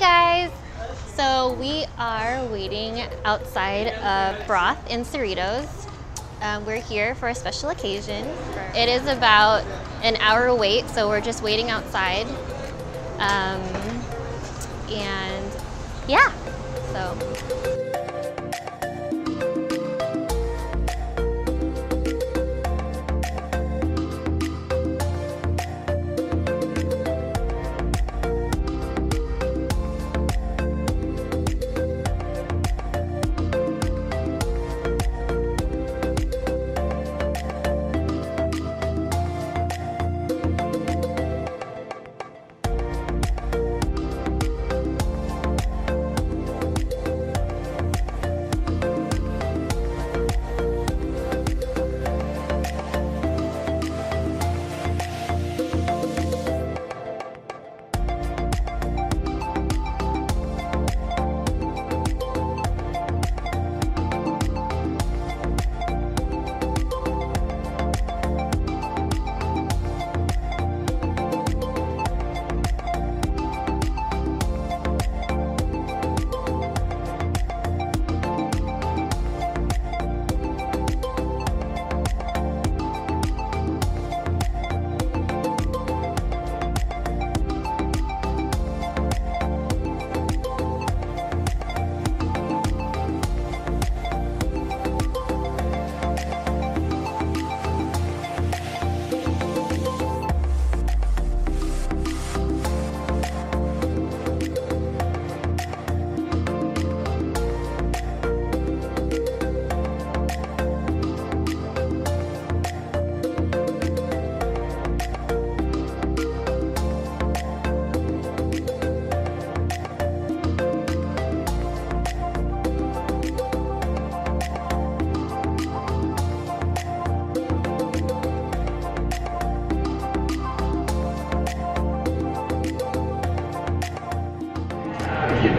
guys! So we are waiting outside of Broth in Cerritos. Um, we're here for a special occasion. It is about an hour wait, so we're just waiting outside. Um, and yeah, so.